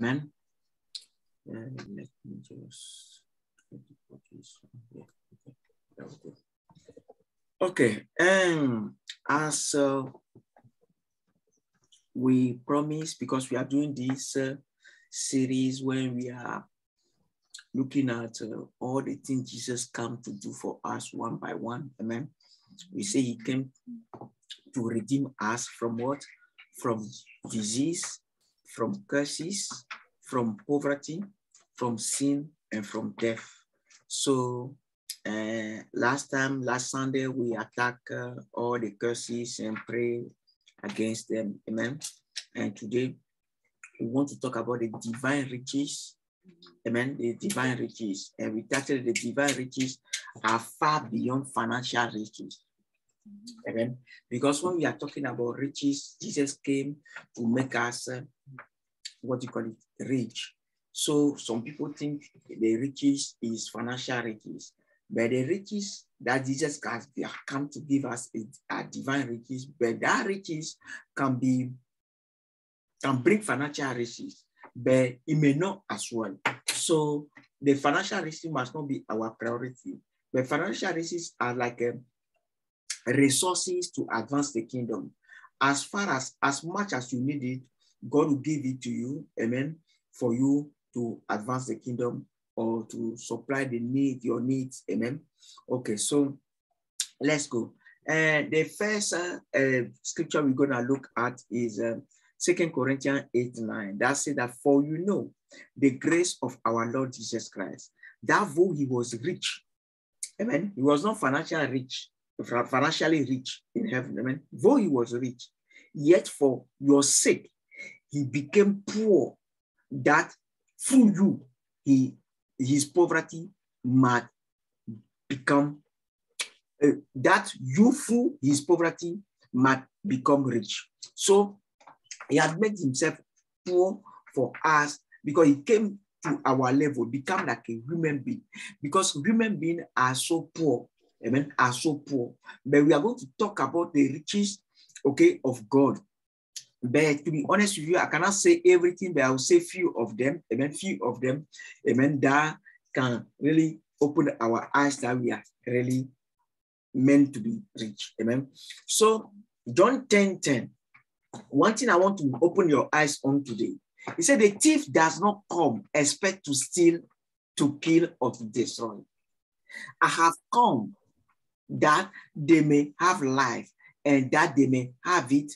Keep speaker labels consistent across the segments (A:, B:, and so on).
A: Amen. Okay. Okay. Um, as uh, we promise, because we are doing this uh, series when we are looking at uh, all the things Jesus came to do for us one by one. Amen. We say he came to redeem us from what? From disease, from curses, from poverty, from sin, and from death. So uh, last time, last Sunday, we attacked uh, all the curses and pray against them. Amen. And today, we want to talk about the divine riches. Amen. The divine riches. And we titled the divine riches are far beyond financial riches. Amen. Because when we are talking about riches, Jesus came to make us, uh, what you call it, rich. So some people think the riches is financial riches, but the riches that Jesus has come to give us is are divine riches, but that riches can be can bring financial riches, but it may not as well. So the financial riches must not be our priority. But financial riches are like a resources to advance the kingdom. As far as as much as you need it, God will give it to you, amen, for you to advance the kingdom or to supply the need, your needs, amen. Okay, so let's go. And the first uh, uh, scripture we're gonna look at is uh, Second Corinthians 8, 9. That says that for you know the grace of our Lord Jesus Christ, that though he was rich, amen, he was not financially rich, financially rich in heaven. Amen. Though he was rich, yet for your sake, he became poor, that through you, he his poverty might become uh, that you through his poverty might become rich. So he had made himself poor for us because he came to our level, become like a human being. Because human beings are so poor amen, are so poor. But we are going to talk about the riches, okay, of God. But to be honest with you, I cannot say everything, but I will say few of them, amen, few of them, amen, that can really open our eyes that we are really meant to be rich, amen. So John 10, 10, one thing I want to open your eyes on today, he said the thief does not come expect to steal, to kill, or to destroy. I have come that they may have life and that they may have it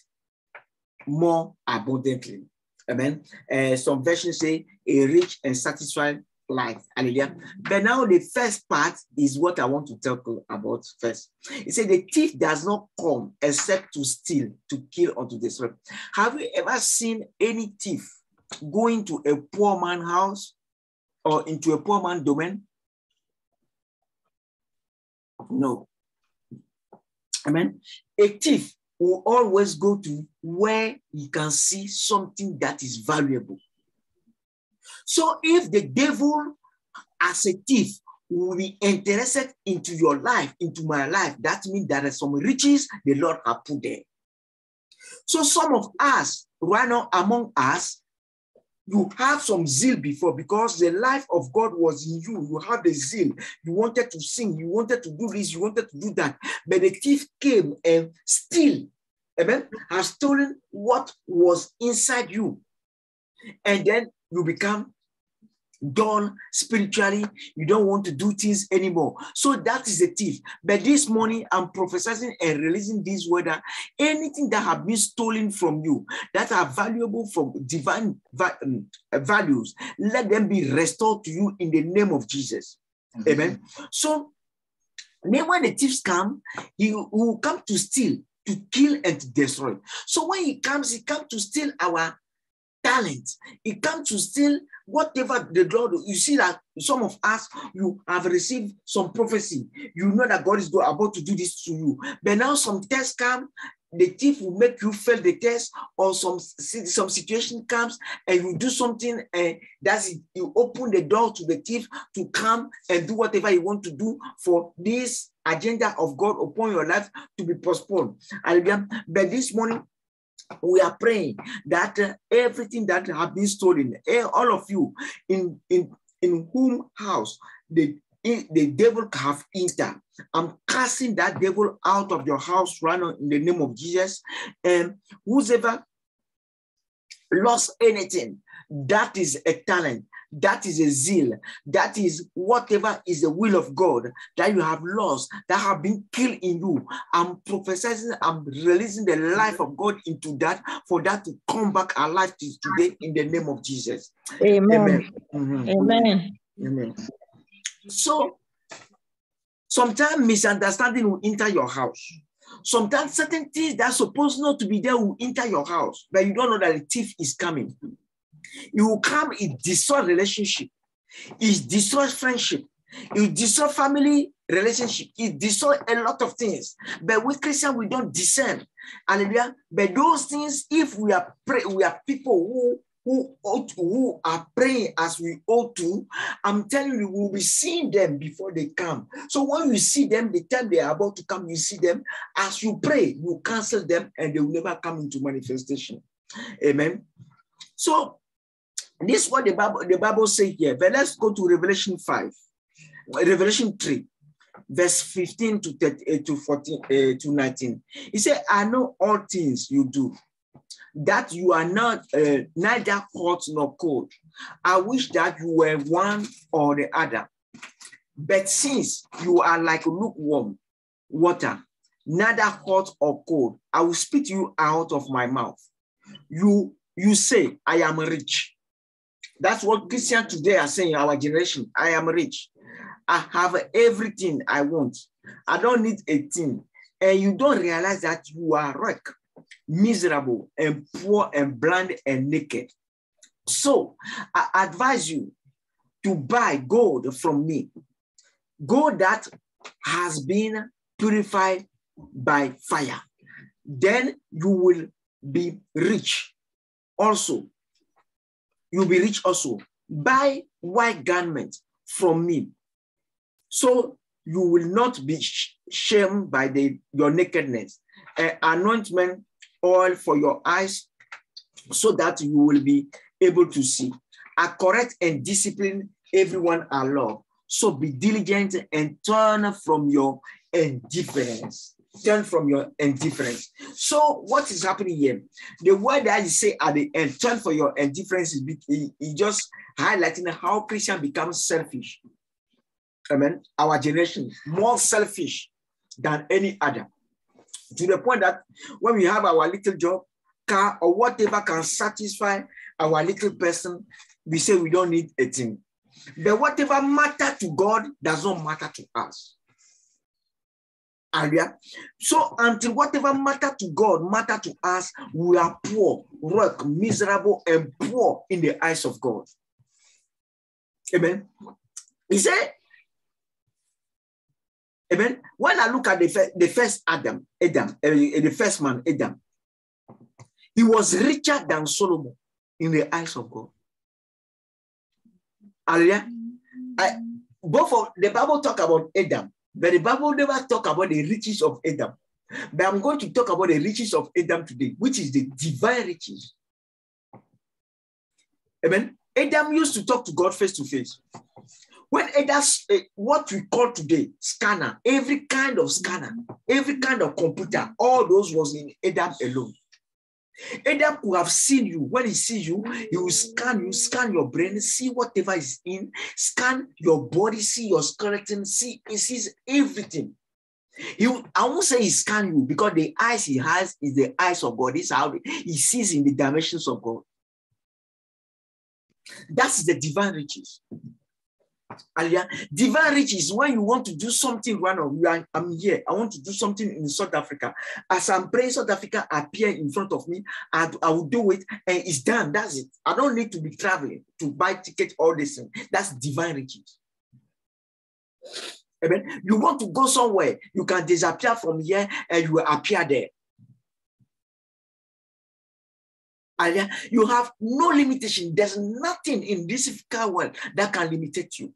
A: more abundantly. Amen. Uh, some versions say a rich and satisfied life. Hallelujah. But now the first part is what I want to talk about first. It said the thief does not come except to steal, to kill, or to destroy. Have you ever seen any thief going to a poor man's house or into a poor man's domain? No. Amen. A thief will always go to where he can see something that is valuable. So if the devil, as a thief, will be interested into your life, into my life, that means there are some riches the Lord has put there. So some of us, right now among us, you have some zeal before because the life of God was in you. You have the zeal. You wanted to sing. You wanted to do this. You wanted to do that. But the thief came and still, amen, has stolen what was inside you. And then you become done spiritually. You don't want to do things anymore. So that is the thief. But this morning, I'm prophesying and releasing this word that anything that have been stolen from you, that are valuable from divine um, values, let them be restored to you in the name of Jesus. Mm-hmm. Amen. So then when the thieves come, he will come to steal, to kill, and to destroy. So when he comes, he comes to steal our talent. He comes to steal whatever the Lord, you see that some of us, you have received some prophecy. You know that God is about to do this to you. But now some tests come, the thief will make you fail the test, or some, some situation comes and you do something and that's it. You open the door to the thief to come and do whatever you want to do for this agenda of God upon your life to be postponed. But this morning, we are praying that uh, everything that have been stolen, eh, all of you in in in whom house the the devil have entered. I'm casting that devil out of your house right now in the name of Jesus. And whoever lost anything, that is a talent, that is a zeal, that is whatever is the will of God that you have lost, that have been killed in you. I'm prophesying, I'm releasing the life of God into that for that to come back alive to today in the name of Jesus.
B: Amen. Amen. Mm-hmm. Amen.
A: Amen. So sometimes misunderstanding will enter your house. Sometimes certain things that are supposed not to be there will enter your house, but you don't know that the thief is coming. It will come, it destroys relationship, it destroys friendship, it destroys family relationship, it destroys a lot of things. But we Christians, we don't discern. Hallelujah. But those things, if we are pray, we are people who who ought, who are praying as we ought to, I'm telling you, we'll be seeing them before they come. So when you see them, the time they are about to come, you see them. As you pray, you cancel them and they will never come into manifestation. Amen. So this is what the Bible, the Bible says here. But let's go to Revelation 5, Revelation 3, verse 15 to 30, uh, to 14 uh, to 19. He said, I know all things you do, that you are not uh, neither hot nor cold. I wish that you were one or the other. But since you are like lukewarm water, neither hot or cold, I will spit you out of my mouth. You you say, I am rich that's what Christians today are saying, our generation. I am rich. I have everything I want. I don't need a thing. And you don't realize that you are wreck, miserable and poor and blind and naked. So I advise you to buy gold from me. Gold that has been purified by fire. Then you will be rich. Also, you'll be rich also. Buy white garment from me. So you will not be shamed by the, your nakedness. Uh, anointment oil for your eyes so that you will be able to see. I correct and discipline everyone I love. So be diligent and turn from your indifference turn from your indifference. So what is happening here? The word that you say at the end, turn for your indifference, is he, just highlighting how Christian becomes selfish. Amen. Our generation more selfish than any other. To the point that when we have our little job, car, or whatever can satisfy our little person, we say we don't need a thing. But whatever matter to God does not matter to us area. So until whatever matter to God matter to us, we are poor, work, miserable, and poor in the eyes of God. Amen. He said, Amen. When I look at the, first, the first Adam, Adam, uh, the first man, Adam, he was richer than Solomon in the eyes of God. Hallelujah. I, both of the Bible talk about Adam but the Bible never talk about the riches of Adam. But I'm going to talk about the riches of Adam today, which is the divine riches. Amen. Adam used to talk to God face to face. When Adam, uh, what we call today scanner, every kind of scanner, every kind of computer, all those was in Adam alone. Adam could have seen you. When he sees you, he will scan you, scan your brain, see whatever is in, scan your body, see your skeleton, see, he sees everything. He, I won't say he scan you because the eyes he has is the eyes of God. This is how he sees in the dimensions of God. That's the divine riches. Hallelujah. Divine riches when you want to do something random. You are, I'm here. I want to do something in South Africa. As I'm praying, South Africa appear in front of me. I, I will do it and it's done. That's it. I don't need to be traveling to buy ticket, all this. Thing. That's divine riches. Amen. You want to go somewhere, you can disappear from here and you will appear there. You have no limitation. There's nothing in this physical world that can limit you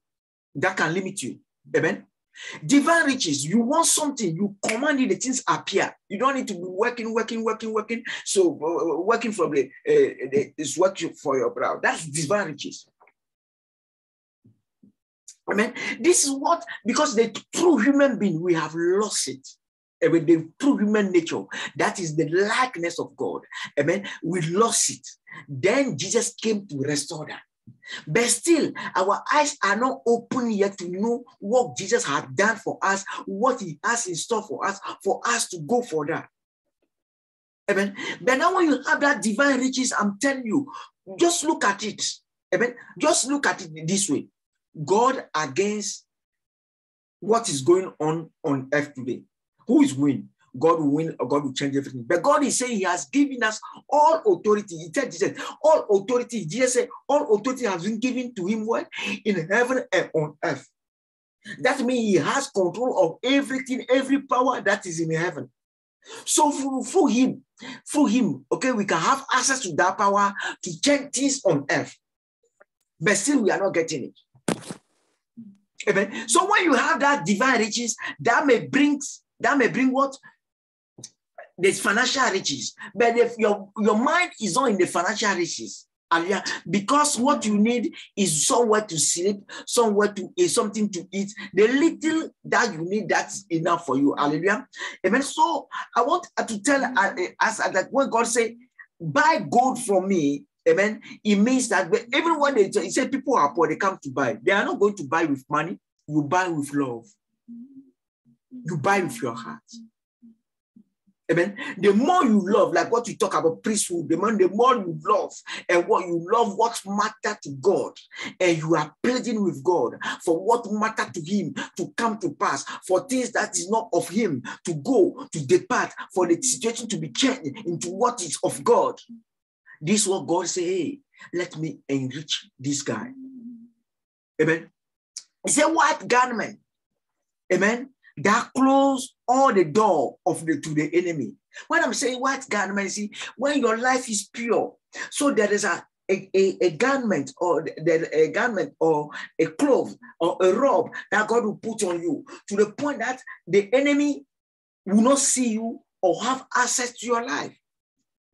A: that can limit you. Amen. Divine riches, you want something, you command it, the things appear. You don't need to be working, working, working, working. So uh, working from the, uh, the is working for your brow. That's divine riches. Amen. This is what because the true human being we have lost it. With the true human nature, that is the likeness of God. Amen. We lost it. Then Jesus came to restore that. But still, our eyes are not open yet to know what Jesus had done for us, what he has in store for us, for us to go for that. Amen. But now, when you have that divine riches, I'm telling you, just look at it. Amen. Just look at it this way God against what is going on on earth today. Who is winning? God will win or God will change everything. But God is saying He has given us all authority. He said, said all authority. Jesus said, all authority has been given to Him what? In heaven and on earth. That means He has control of everything, every power that is in heaven. So for, for Him, for Him, okay, we can have access to that power to change things on earth. But still, we are not getting it. Amen. So when you have that divine riches, that may bring that may bring what there's financial riches, but if your, your mind is not in the financial riches, Hallelujah. Because what you need is somewhere to sleep, somewhere to eat, something to eat. The little that you need, that's enough for you. Hallelujah. Amen. So I want to tell uh, us that when God say, buy gold from me, amen, it means that everyone they he said people are poor, they come to buy. They are not going to buy with money, you buy with love. You buy with your heart. Amen. The more you love, like what you talk about priesthood, the more, the more you love and what you love, what matter to God, and you are pleading with God for what matter to Him to come to pass, for things that is not of Him to go, to depart, for the situation to be changed into what is of God. This is what God say, hey, let me enrich this guy. Amen. He said, white garment. Amen that close all the door of the to the enemy. When I'm saying white garment, see, when your life is pure, so there is a a, a, a garment or the, a garment or a cloth or a robe that God will put on you to the point that the enemy will not see you or have access to your life.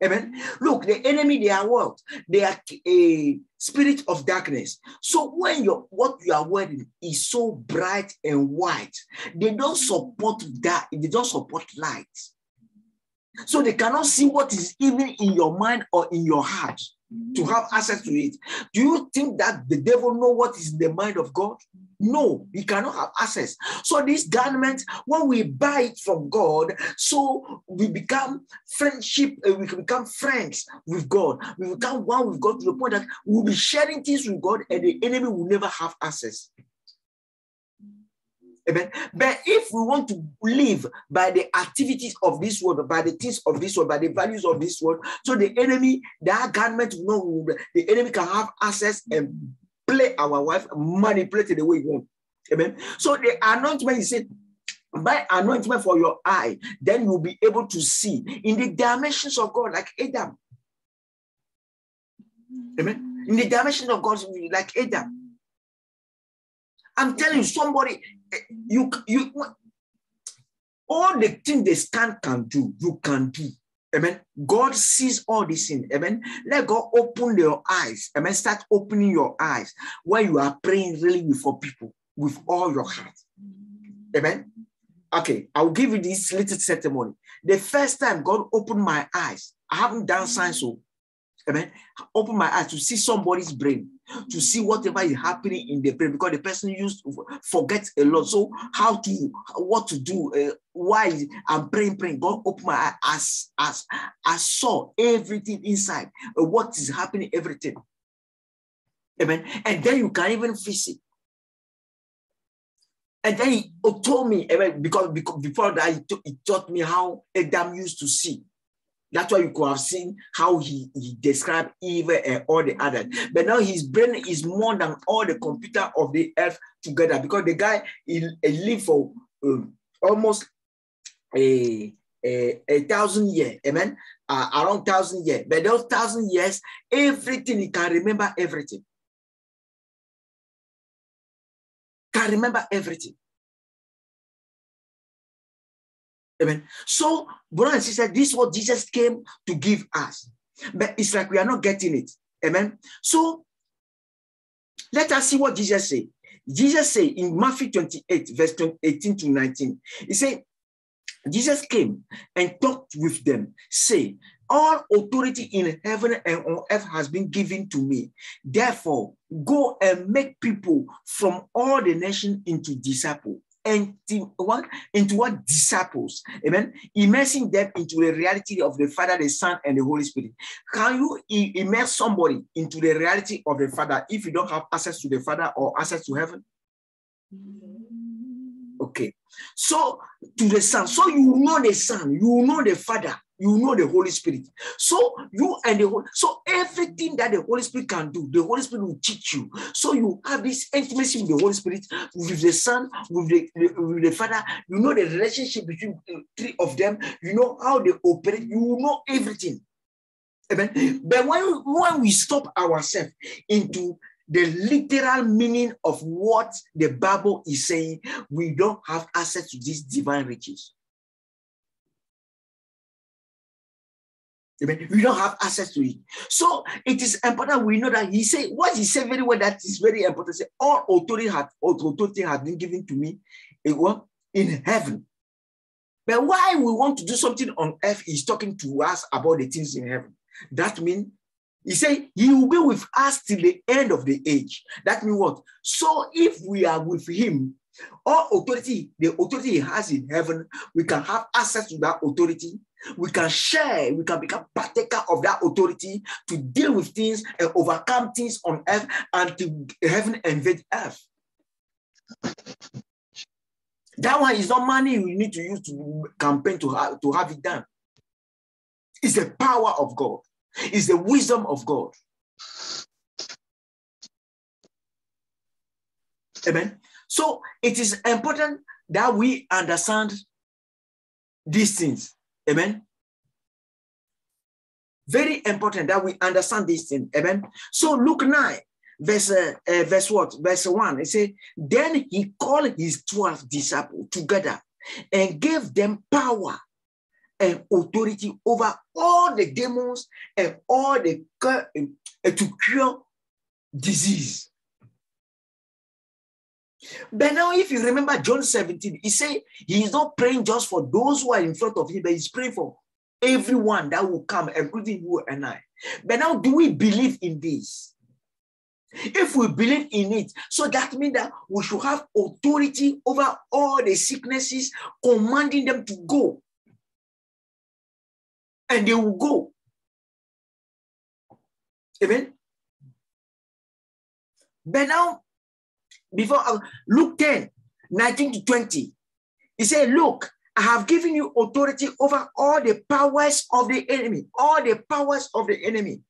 A: Amen. Look, the enemy, they are what? They are a spirit of darkness. So when your what you are wearing is so bright and white, they don't support that, they don't support light. So they cannot see what is even in your mind or in your heart to have access to it. Do you think that the devil know what is in the mind of God? No, he cannot have access. So this garment, when we buy it from God, so we become friendship, uh, we become friends with God. We become one with God to the point that we'll be sharing things with God and the enemy will never have access. Amen. But if we want to live by the activities of this world, by the things of this world, by the values of this world, so the enemy, that government know the enemy can have access and play our wife, manipulate it the way he want. Amen. So the anointment is said, by anointment for your eye, then you'll be able to see in the dimensions of God, like Adam. Amen. In the dimensions of God, like Adam. I'm telling you, somebody, you you all the things the scan can do, you can do. Amen. God sees all these things. Amen. Let God open your eyes. Amen. Start opening your eyes when you are praying really for people with all your heart. Amen. Okay, I'll give you this little testimony. The first time God opened my eyes, I haven't done science, so oh. Amen. Open my eyes to see somebody's brain to see whatever is happening in the brain because the person used to forget a lot. So how to what to do? Uh, why I'm praying, praying. God open my eyes as as I saw everything inside. Uh, what is happening? Everything. Amen. And then you can even feel it. And then he told me, because, because before that, he, taught me how Adam used to see. That's why you could have seen how he, he described evil and all the others. But now his brain is more than all the computer of the earth together because the guy he, he lived for um, almost a, a, a, thousand years, amen, uh, around thousand years. But those thousand years, everything he can remember everything. Can remember everything. Amen. So, brother and sister, this is what Jesus came to give us. But it's like we are not getting it. Amen. So, let us see what Jesus said. Jesus said in Matthew 28, verse 18 to 19, he said, Jesus came and talked with them, say, all authority in heaven and on earth has been given to me. Therefore, go and make people from all the nations into disciples into what into what disciples. Amen. Immersing them into the reality of the father the son and the holy spirit. Can you immerse somebody into the reality of the father if you don't have access to the father or access to heaven? Okay. So to the son. So you know the son. You know the father you know the Holy Spirit. So you and the Holy, so everything that the Holy Spirit can do, the Holy Spirit will teach you. So you have this intimacy with the Holy Spirit, with the Son, with the, with the Father. You know the relationship between the three of them. You know how they operate. You know everything. Amen. But when, when we stop ourselves into the literal meaning of what the Bible is saying, we don't have access to these divine riches. Amen. We don't have access to it. So it is important we know that he said, what he said very well, that is very important. Say, all authority had authority has been given to me in heaven. But why we want to do something on earth, he's talking to us about the things in heaven. That means he said he will be with us till the end of the age. That means what? So if we are with him, all authority, the authority he has in heaven, we can have access to that authority we can share, we can become partaker of that authority to deal with things and overcome things on earth and to heaven invade earth. That one is not money we need to use to campaign to have, to have it done. It's the power of God. It's the wisdom of God. Amen. So it is important that we understand these things. Amen. Very important that we understand this thing. Amen. So Luke 9, verse, uh, uh, verse what? Verse 1. It says, Then he called his 12 disciples together and gave them power and authority over all the demons and all the uh, to cure disease. But now, if you remember John 17, he said he is not praying just for those who are in front of him, but he's praying for everyone that will come, including you and I. But now, do we believe in this? If we believe in it, so that means that we should have authority over all the sicknesses, commanding them to go. And they will go. Amen. But now, before uh, Luke 10, 19 to 20. He said, Look, I have given you authority over all the powers of the enemy, all the powers of the enemy.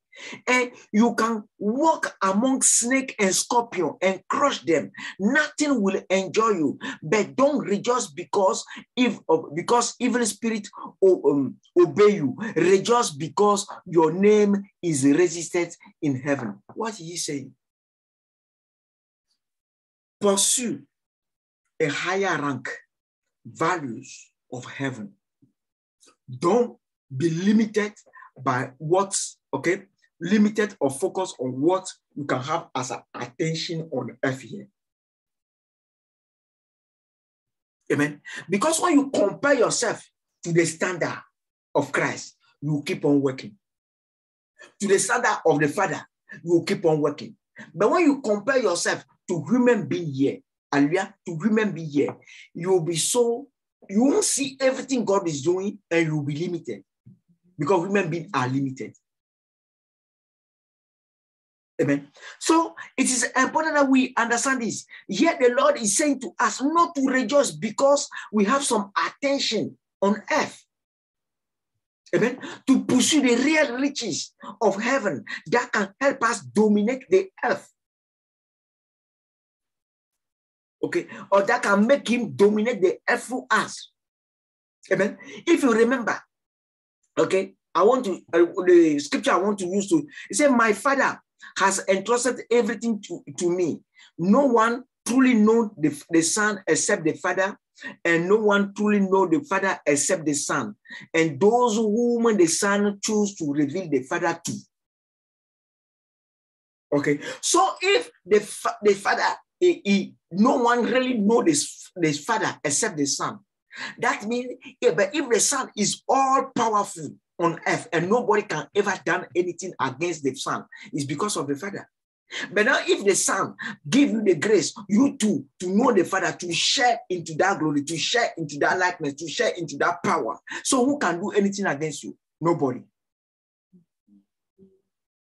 A: And you can walk among snake and scorpion and crush them. Nothing will enjoy you, but don't rejoice because if because evil spirit um, obey you. Rejoice because your name is registered in heaven. What is he saying? Pursue a higher rank, values of heaven. Don't be limited by what, okay, limited or focus on what you can have as an attention on earth here. Amen. Because when you compare yourself to the standard of Christ, you keep on working. To the standard of the Father, you keep on working. But when you compare yourself to human being here, hallelujah, to human being here, you will be so, you won't see everything God is doing and you will be limited because human beings are limited. Amen. So it is important that we understand this. Yet the Lord is saying to us not to rejoice because we have some attention on earth. Amen. To pursue the real riches of heaven that can help us dominate the earth. Okay. Or that can make him dominate the earth through us. Amen. If you remember, okay, I want to, uh, the scripture I want to use to, said, My father has entrusted everything to, to me. No one truly know the, the son except the father and no one truly know the Father except the Son, and those whom the Son choose to reveal the Father to. Okay, so if the, the Father, he, he, no one really know this, this Father except the Son, that means, yeah, but if the Son is all powerful on earth and nobody can ever done anything against the Son, it's because of the Father. But now, if the Son give you the grace, you too, to know the Father, to share into that glory, to share into that likeness, to share into that power. So, who can do anything against you? Nobody.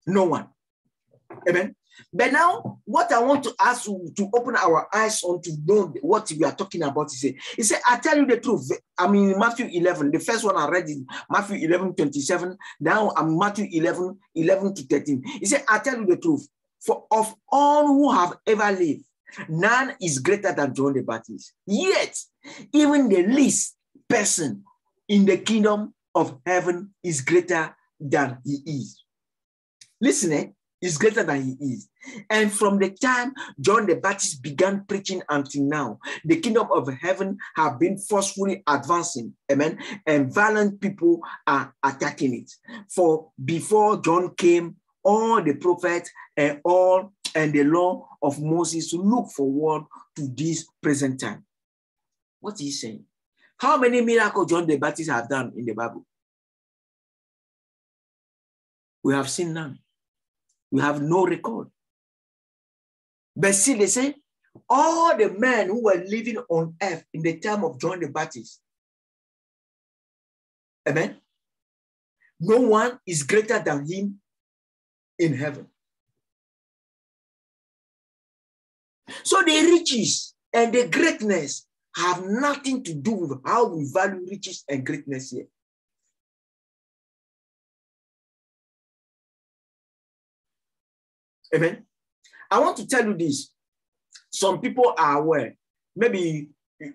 A: No one. Amen. But now, what I want to ask you to open our eyes on to know what we are talking about is he said, I tell you the truth. I mean, Matthew 11, the first one I read is Matthew 11, 27. Now I'm Matthew 11, 11 to 13. He said, I tell you the truth. For of all who have ever lived, none is greater than John the Baptist. Yet, even the least person in the kingdom of heaven is greater than he is. Listen, eh? Is greater than he is. And from the time John the Baptist began preaching until now, the kingdom of heaven have been forcefully advancing. Amen. And violent people are attacking it. For before John came, all the prophets and all and the law of Moses look forward to this present time. What is he saying? How many miracles John the Baptist have done in the Bible? We have seen none. We have no record. But see, they say all the men who were living on earth in the time of John the Baptist. Amen. No one is greater than him in heaven. So the riches and the greatness have nothing to do with how we value riches and greatness here. Amen. I want to tell you this. Some people are aware. Maybe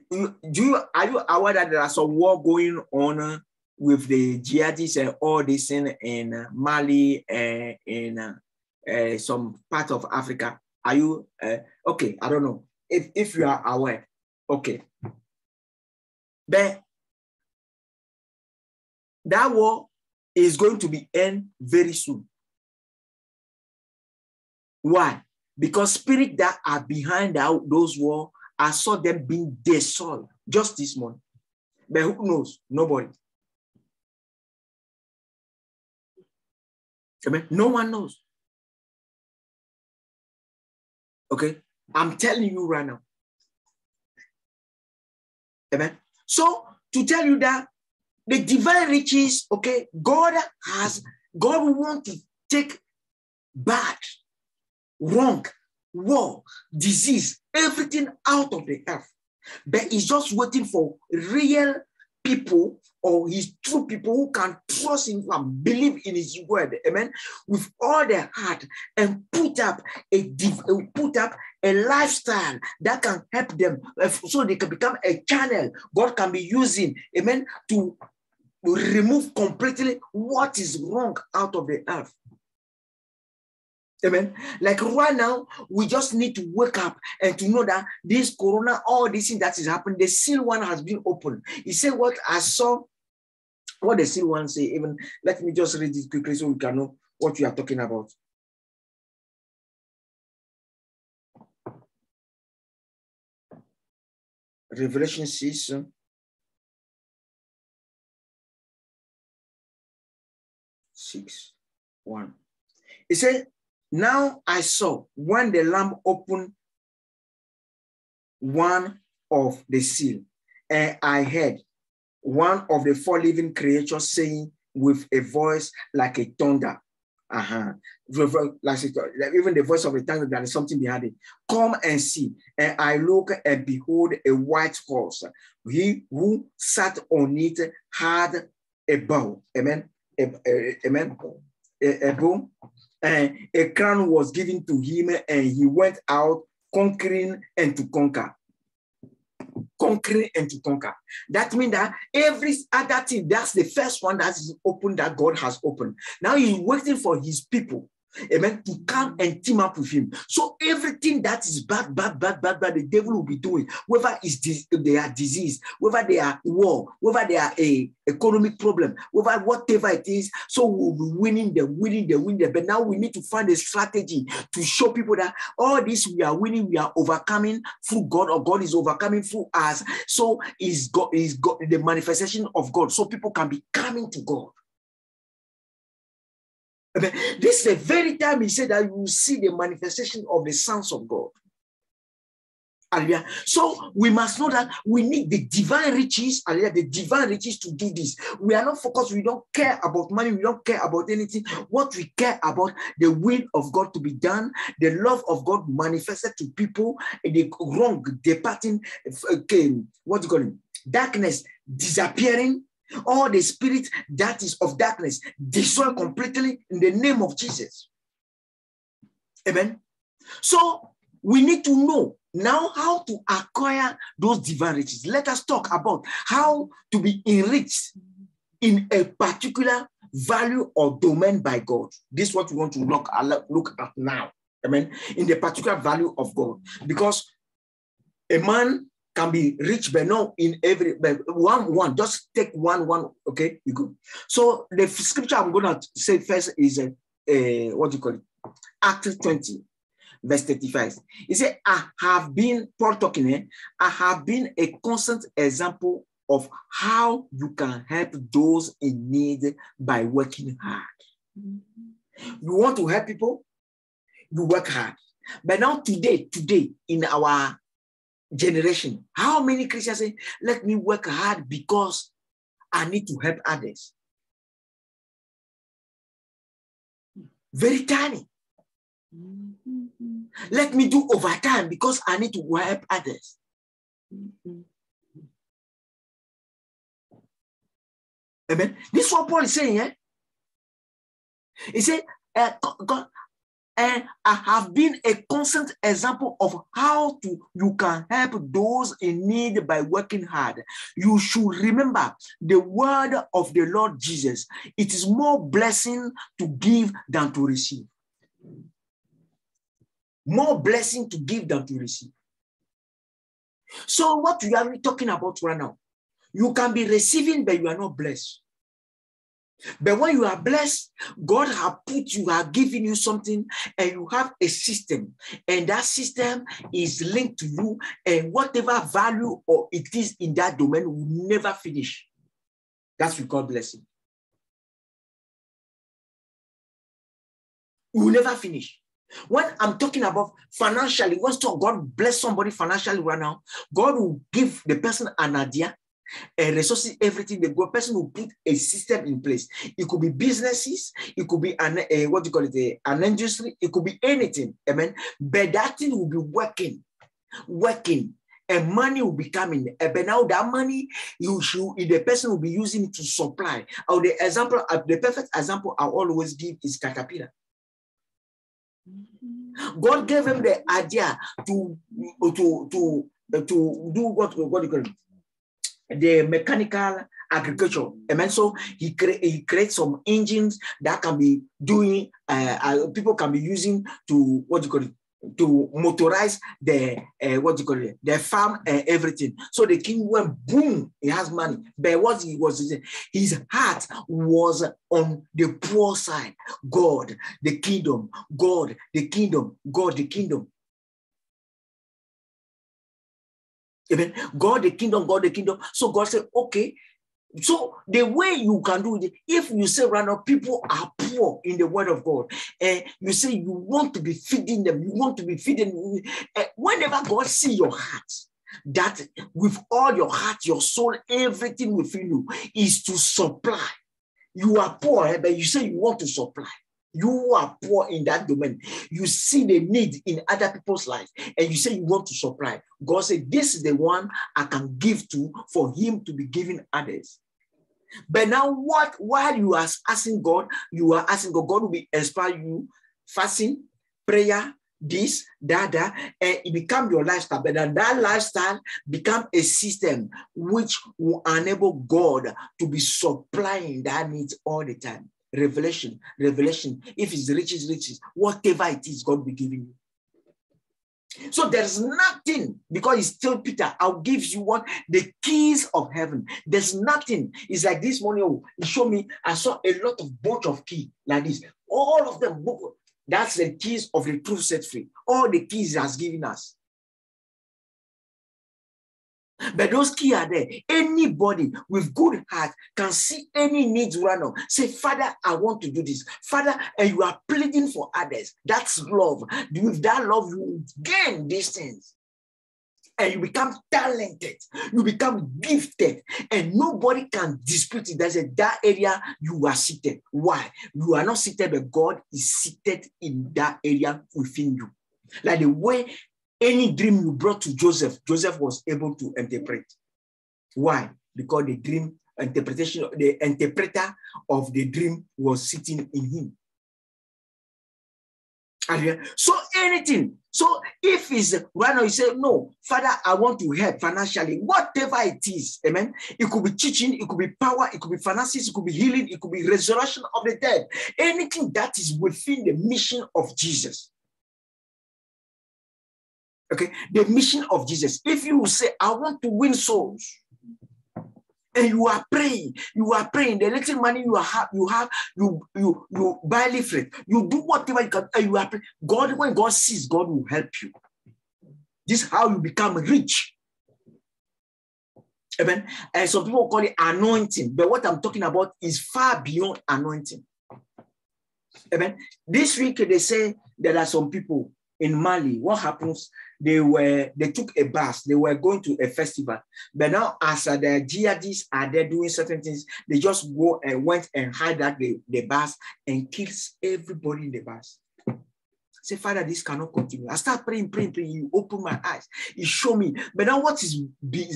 A: do you are you aware that there are some war going on with the jihadists and all this in, in Mali and in uh, uh, some part of Africa? Are you uh, okay? I don't know if if you are aware. Okay, but that war is going to be end very soon. Why? Because spirit that are behind those walls, I saw them being destroyed just this morning. But who knows? Nobody. Amen. No one knows. Okay. I'm telling you right now. Amen. So to tell you that the divine riches, okay, God has, God want to take bad wrong, war, disease, everything out of the earth. But he's just waiting for real people or his true people who can trust him and believe in his word, amen, with all their heart and put up a put up a lifestyle that can help them uh, so they can become a channel God can be using, amen, to remove completely what is wrong out of the earth. Amen. Like right now, we just need to wake up and to know that this corona, all this thing that is happening, the seal one has been opened. He said what I saw, what the seal one say. Even let me just read it quickly so we can know what we are talking about. Revelation 6. Uh, six, one. He said, now I saw when the lamb opened one of the seal, and I heard one of the four living creatures saying with a voice like a thunder. Uh-huh. Even the voice of a thunder, there is something behind it. Come and see. And I look and behold a white horse. He who sat on it had a bow. Amen. A, a, amen. A, a bow and a crown was given to him, and he went out conquering and to conquer. Conquering and to conquer. That means that every other thing, that's the first one that is open that God has opened. Now he's waiting for his people Amen. To come and team up with him. So everything that is bad, bad, bad, bad, bad, the devil will be doing, whether it's dis- they are disease, whether they are war, whether they are a economic problem, whether whatever it is. So we'll be winning them, winning them, winning. But now we need to find a strategy to show people that all this we are winning, we are overcoming through God, or God is overcoming through us. So is God is God the manifestation of God. So people can be coming to God. This is the very time he said that you will see the manifestation of the sons of God. Hallelujah. So we must know that we need the divine riches, hallelujah, the divine riches to do this. We are not focused, we don't care about money, we don't care about anything. What we care about, the will of God to be done, the love of God manifested to people, the wrong departing, okay, what you call? Darkness disappearing, all the spirit that is of darkness destroy completely in the name of Jesus. Amen. So we need to know now how to acquire those divine riches. Let us talk about how to be enriched in a particular value or domain by God. This is what we want to look look at now. Amen. In the particular value of God. Because a man can be rich, but not in every but one one. Just take one one. Okay, you go. So the scripture I'm to say first is a, a what do you call it? Acts 20, verse 35. He said, I have been, Paul talking here, I have been a constant example of how you can help those in need by working hard. Mm-hmm. You want to help people, you work hard. But now today, today, in our generation. How many Christians say, let me work hard because I need to help others? Very tiny. Mm-hmm. Let me do overtime because I need to help others. Mm-hmm. Amen. This is what Paul is saying. Eh? He said, uh, God, and I have been a constant example of how to you can help those in need by working hard. You should remember the word of the Lord Jesus. It is more blessing to give than to receive. More blessing to give than to receive. So, what we are talking about right now, you can be receiving, but you are not blessed. But when you are blessed, God has put you, have given you something, and you have a system, and that system is linked to you, and whatever value or it is in that domain will never finish. That's what God blessing. will never finish. When I'm talking about financially, once God bless somebody financially right now, God will give the person an idea and resources, everything, the person will put a system in place. It could be businesses, it could be an a, what do you call it, a, an industry, it could be anything. Amen. But that thing will be working, working, and money will be coming. Eh, but now that money, you should the person will be using to supply. Or the example, uh, the perfect example I always give is caterpillar. God gave him the idea to to to to do what what you call it? The mechanical agriculture. And so he, cre- he creates some engines that can be doing, uh, uh, people can be using to, what do you call it, to motorize the uh, what do you call it? The farm and everything. So the king went boom he has money. But what he was his heart was on the poor side. God the kingdom god the kingdom god the kingdom Amen. God the kingdom, God the kingdom. So God said, okay. So the way you can do it, if you say right now people are poor in the word of God, and you say you want to be feeding them, you want to be feeding, uh, whenever God see your heart, that with all your heart, your soul, everything within you is to supply. You are poor, eh, but you say you want to supply. You are poor in that domain. You see the need in other people's lives, and you say you want to supply. God said, This is the one I can give to for him to be giving others. But now, what while you are asking God, you are asking God, God will be inspire you, fasting, prayer, this, that, that, and it become your lifestyle. But then that lifestyle become a system which will enable God to be supplying that needs all the time. Revelation, revelation. If it's riches, riches, whatever it is, God will be giving you. So there's nothing because he's still Peter. I'll give you what the keys of heaven. There's nothing. It's like this morning. Oh, he showed me. I saw a lot of bunch of key like this. All of them. That's the keys of the truth set free. All the keys he has given us. But those keys are there. Anybody with good heart can see any needs run on. Say, Father, I want to do this. Father, and you are pleading for others. That's love. With that love, you gain these things. And you become talented, you become gifted, and nobody can dispute it. That's a that area you are seated. Why? You are not seated, but God is seated in that area within you. Like the way any dream you brought to Joseph, Joseph was able to interpret. Why? Because the dream interpretation, the interpreter of the dream was sitting in him. So anything. So if it's right now, you say, No, Father, I want to help financially, whatever it is, amen. It could be teaching, it could be power, it could be finances, it could be healing, it could be resurrection of the dead. Anything that is within the mission of Jesus. Okay, the mission of Jesus. If you say, I want to win souls, and you are praying, you are praying, the little money you have, you have, you you you buy leaflet, you do whatever you can, and you are praying. God, when God sees, God will help you. This is how you become rich. Amen. And some people call it anointing, but what I'm talking about is far beyond anointing. Amen. This week they say there are some people in Mali. What happens? They were they took a bus. They were going to a festival. But now as uh, the jihadists are there doing certain things they just go and went and hijacked the, the bus and kills everybody in the bus. Say father this cannot continue. I start praying praying praying. You open my eyes. You show me. But now what is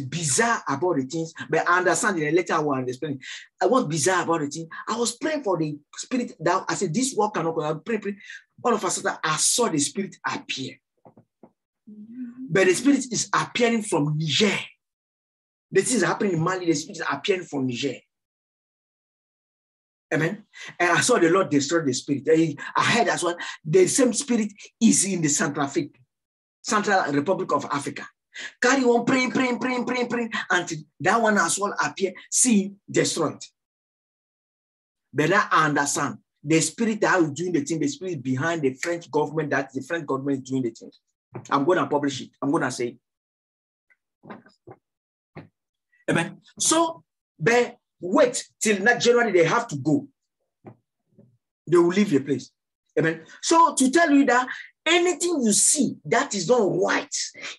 A: bizarre about the things but i understand in a later I will understand I was bizarre about the thing i was praying for the spirit that i said this work cannot go i pray pray all of a sudden i saw the spirit appear but the spirit is appearing from Niger. The things happening in Mali, the spirit is appearing from Niger. Amen. And I saw the Lord destroy the spirit. I heard as well, the same spirit is in the Central Africa, Central Republic of Africa. Carry on praying, praying, praying, praying, praying until that one as well appear, see destroyed. But I understand the spirit that is doing the thing, the spirit behind the French government, that the French government is doing the thing. I'm going to publish it. I'm going to say Amen. So, but wait till next January, they have to go. They will leave the place. Amen. So, to tell you that anything you see that is not right,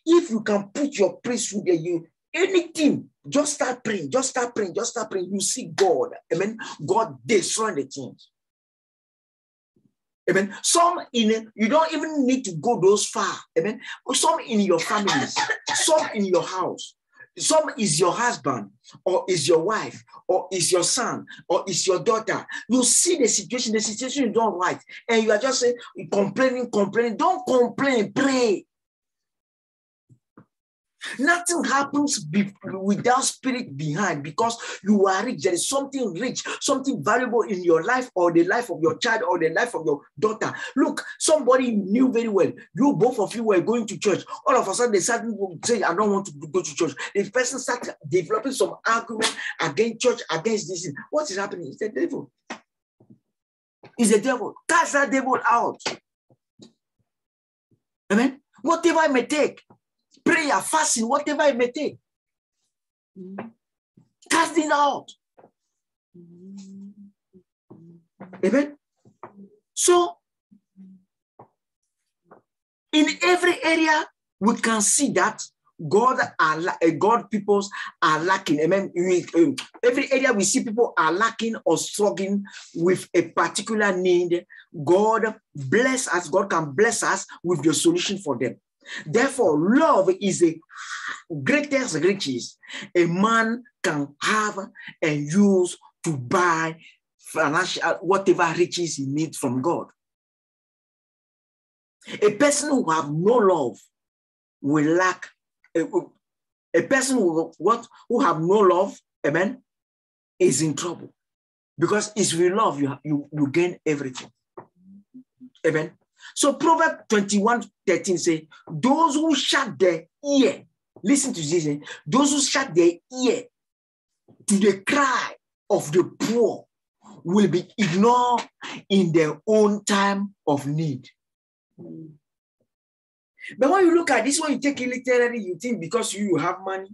A: if you can put your through there, you anything, just start praying, just start praying, just start praying. You see God. Amen. God destroying the things. Amen. Some in you don't even need to go those far. Amen. Some in your families, some in your house, some is your husband, or is your wife, or is your son, or is your daughter. You see the situation, the situation you don't right, and you are just saying, complaining, complaining. Don't complain, pray. Nothing happens be- without spirit behind because you are rich. There is something rich, something valuable in your life or the life of your child or the life of your daughter. Look, somebody knew very well. You both of you were going to church. All of a sudden, they started say, I don't want to go to church. The person started developing some argument against church, against this. What is happening? It's the devil. It's the devil. Cast that devil out. Amen. Whatever I may take, prayer, fasting, whatever it may take. Cast it out. Amen. So, in every area, we can see that God are uh, God peoples are lacking. Amen. Um, every area we see people are lacking or struggling with a particular need. God bless us. God can bless us with the solution for them. Therefore, love is the greatest riches a man can have and use to buy financial whatever riches he needs from God. A person who have no love will lack. A, a person who what who have no love, amen, is in trouble. Because it's with love you, you, you gain everything. Amen. So Proverbs 21 13 say, Those who shut their ear, listen to this, eh? those who shut their ear to the cry of the poor will be ignored in their own time of need. But when you look at this, when you take it literally, you think because you have money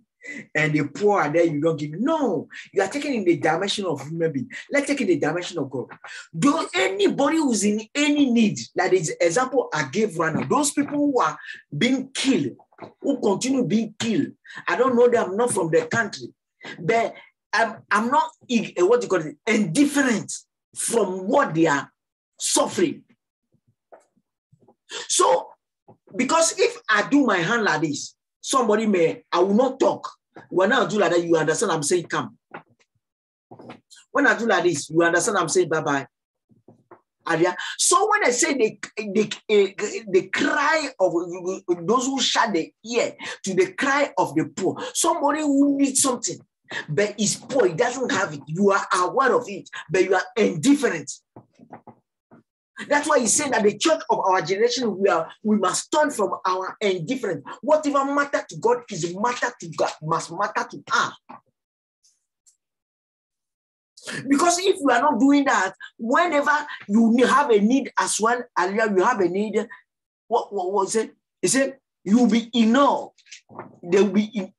A: and the poor are there, you don't give. No, you are taking in the dimension of human being. Let's take in the dimension of God. Do anybody who's in any need, that is example I gave right now, those people who are being killed, who continue being killed. I don't know them, I'm not from the country, but I'm, I'm not what you call it, indifferent from what they are suffering. So, because if I do my hand like this, somebody may, I will not talk. When I do like that, you understand I'm saying come. When I do like this, you understand I'm saying bye-bye. So when I say the, the, eh, the cry of those who shut their ear to the cry of the poor, somebody who needs something, but is poor, he doesn't have it. You are aware of it, but you are indifferent. That's why he's saying that the church of our generation, we are we must turn from our indifference. Whatever matter to God is matter to God, must matter to us. Because if you are not doing that, whenever you have a need as well, earlier you have a need, what, what was it? He said, you'll be ignored. They will be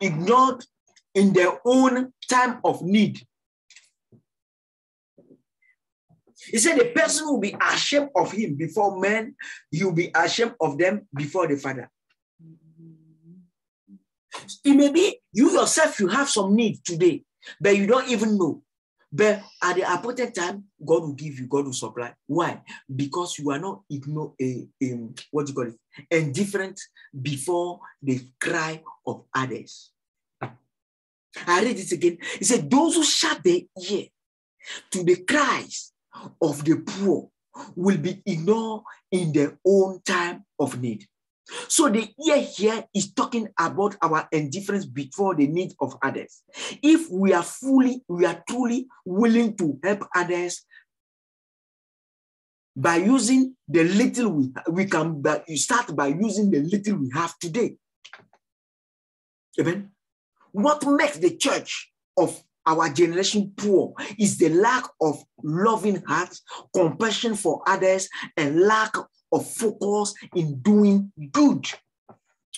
A: ignored in their own time of need. He said, The person will be ashamed of him before men, will be ashamed of them before the Father. It may be you yourself, you have some need today, but you don't even know. But at the appointed time, God will give you, God will supply. Why? Because you are not ignore a, a what you call it? Indifferent before the cry of others. I read it again. He said, Those who shut their ear to the cries of the poor will be ignored in their own time of need. So the ear here is talking about our indifference before the needs of others. If we are fully, we are truly willing to help others by using the little we, we can you start by using the little we have today. Amen. What makes the church of our generation poor is the lack of loving hearts, compassion for others, and lack of focus in doing good.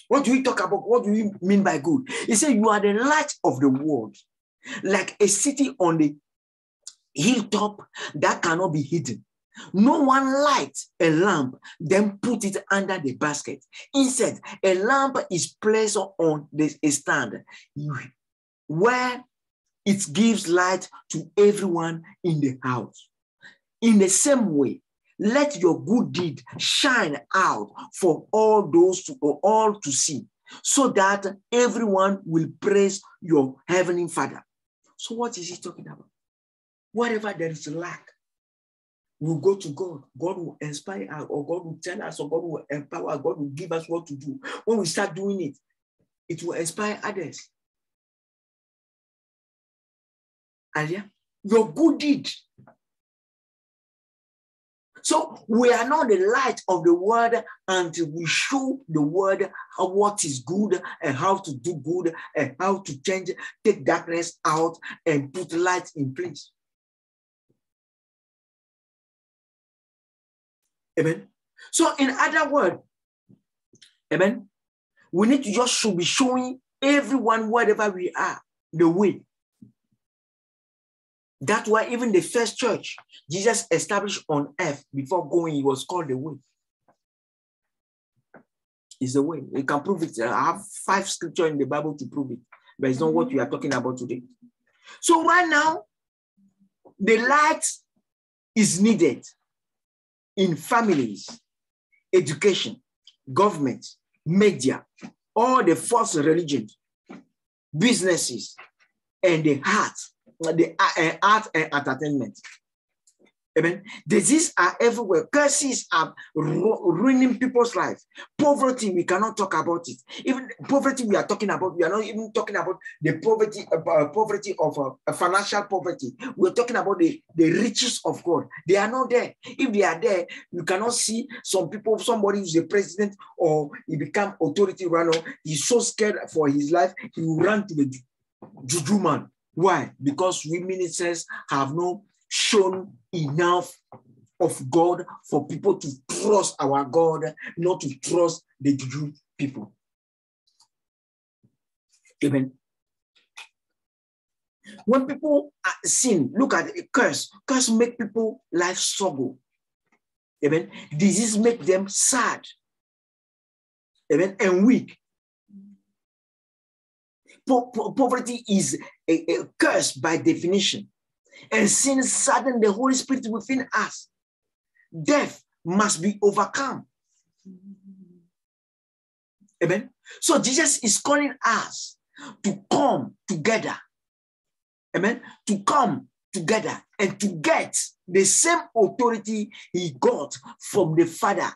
A: What do we talk about? What do we mean by good? He said, You are the light of the world, like a city on the hilltop that cannot be hidden. No one lights a lamp, then put it under the basket. Instead, a lamp is placed on the stand where it gives light to everyone in the house. In the same way, let your good deed shine out for all those to all to see, so that everyone will praise your heavenly Father. So, what is he talking about? Whatever there is lack, we'll go to God. God will inspire us, or God will tell us, or God will empower, God will give us what to do. When we start doing it, it will inspire others. Alia, your good deed. So we are not the light of the world until we show the world how, what is good and how to do good and how to change, take darkness out and put light in place. Amen. So in other words, amen, we need to just should be showing everyone wherever we are the way that's why even the first church Jesus established on earth before going, he was called the way. Is the way. You can prove it. I have five scripture in the Bible to prove it, but it's not what we are talking about today. So right now, the light is needed in families, education, government, media, all the false religions, businesses, and the heart the uh, art and entertainment. Amen. Diseases are everywhere. Curses are ru- ruining people's life. Poverty, we cannot talk about it. Even poverty, we are talking about. We are not even talking about the poverty, uh, poverty of uh, financial poverty. We're talking about the, the riches of God. They are not there. If they are there, you cannot see some people. Somebody who's a president or he become authority runner. He's so scared for his life. He will run to the juju man. Why? Because we ministers have not shown enough of God for people to trust our God, not to trust the Juju people. Amen. When people sin, look at a curse. Curse make people life struggle. Amen. Disease make them sad. Amen. And weak. Po po poverty is a, a curse by definition and sin sadden the Holy Spirit within us. Death must be overcome. Amen. So Jesus is calling us to come together. Amen. To come together and to get the same authority he got from the Father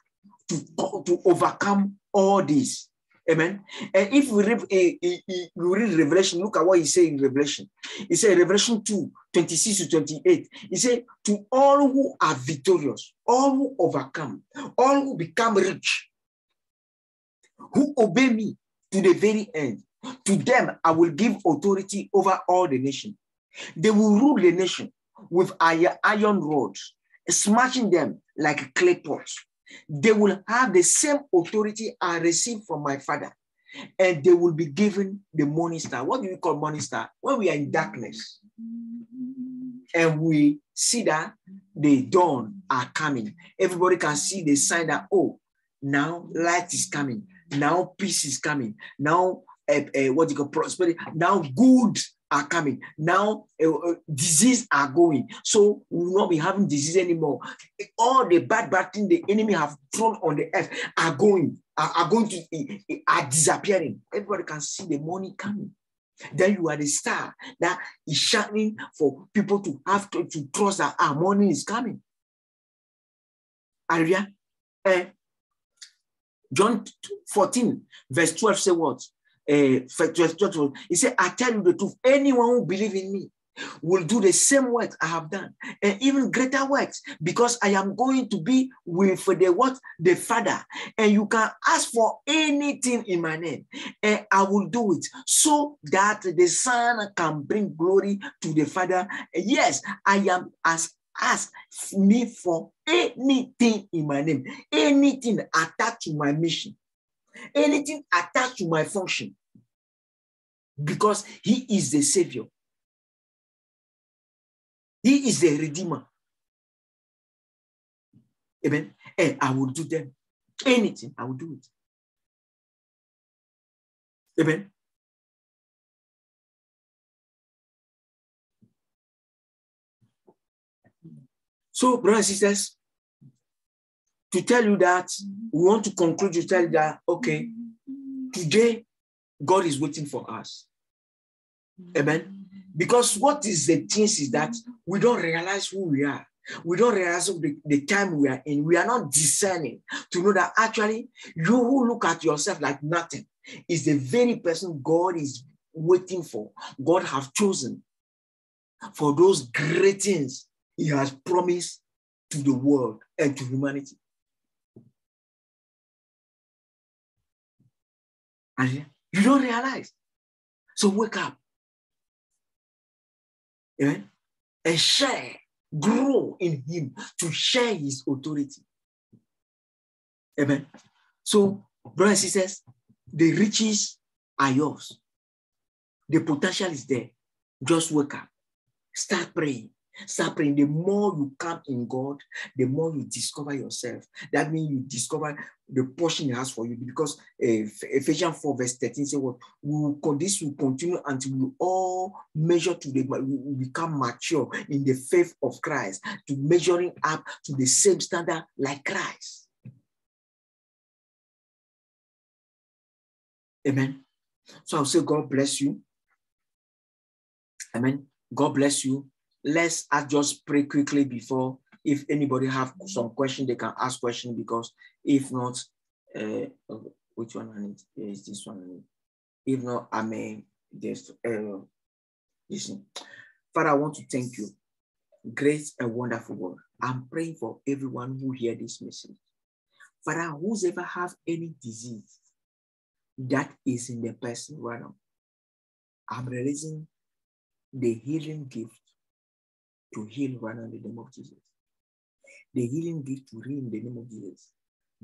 A: to, to overcome all this. Amen. And if we read, eh, eh, eh, we read Revelation, look at what he said in Revelation. He said, Revelation 2, 26 to 28. He said, To all who are victorious, all who overcome, all who become rich, who obey me to the very end, to them I will give authority over all the nation. They will rule the nation with iron rods, smashing them like clay pots they will have the same authority I received from my father. And they will be given the morning star. What do we call morning star? When we are in darkness and we see that the dawn are coming, everybody can see the sign that, oh, now light is coming. Now peace is coming. Now, uh, uh, what do you call prosperity? Now good are coming. Now uh, disease are going. So we will not be having disease anymore. All the bad, bad things the enemy have thrown on the earth are going, are, are going to, are disappearing. Everybody can see the money coming. Then you are the star that is shining for people to have to, to trust that our ah, money is coming. Hallelujah. Uh, John 14, verse 12 say what? Uh, he said, I tell you the truth, anyone who believes in me will do the same work I have done, and even greater works, because I am going to be with the what? The Father, and you can ask for anything in my name, and I will do it, so that the Son can bring glory to the Father. Yes, I am as ask me for anything in my name, anything attached to my mission, anything attached to my function because he is the savior. He is the redeemer. Amen. And I will do them anything, I will do it. Amen. So, brothers and sisters, to tell you that, mm-hmm. we want to conclude to tell you that, okay, mm-hmm. today God is waiting for us. Amen. Mm-hmm. Because what is the things is that we don't realize who we are. We don't realize the, the time we are in. We are not discerning to know that actually you who look at yourself like nothing is the very person God is waiting for. God have chosen for those great things he has promised to the world and to humanity. And you don't realize. So wake up. Amen. And share, grow in him to share his authority. Amen. So, brothers and sisters, the riches are yours. The potential is there. Just wake up. Start praying. Start praying. The more you come in God, the more you discover yourself. That means you discover the portion He has for you. Because uh, Ephesians 4, verse 13 says, What well, will this will continue until we all measure to the we become mature in the faith of Christ, to measuring up to the same standard like Christ. Amen. So I'll say, God bless you. Amen. God bless you let's just pray quickly before if anybody have some question, they can ask question because if not, uh, which one is this one. If not, I may just uh, listen. Father, I want to thank you. Great and wonderful word. I'm praying for everyone who hear this message. Father, who's ever have any disease that is in the person right now, I'm releasing the healing gift to heal now in the name of Jesus. The healing gift to heal in the name of Jesus.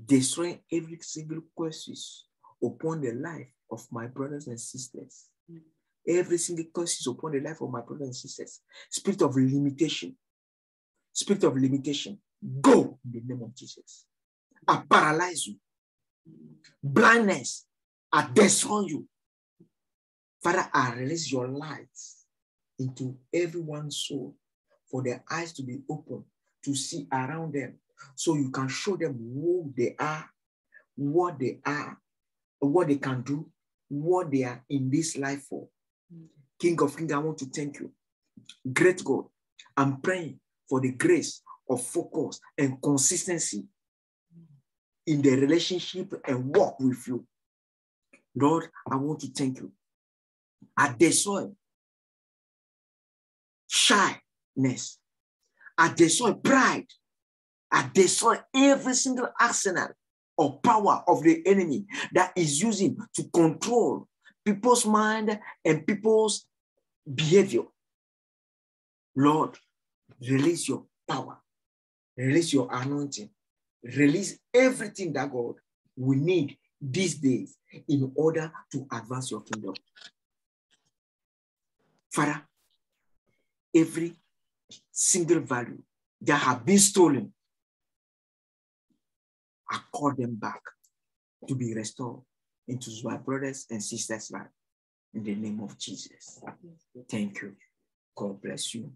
A: Destroying every single curses upon the life of my brothers and sisters. Every single curses upon the life of my brothers and sisters. Spirit of limitation. Spirit of limitation. Go in the name of Jesus. I paralyze you. Blindness. I destroy you. Father, I release your light into everyone's soul for their eyes to be open to see around them so you can show them who they are, what they are, what they can do, what they are in this life for. King of Kings, I want to thank you. Great God, I'm praying for the grace of focus and consistency in the relationship and walk with you. Lord, I want to thank you. I destroy shyness. I destroy pride. I destroy every single arsenal of power of the enemy that is using to control people's mind and people's behavior. Lord, release your power, release your anointing, release everything that God we need these days in order to advance your kingdom. Father, every single value that have been stolen, I call them back to be restored into my brothers and sisters' life in the name of Jesus. Thank you. God bless you.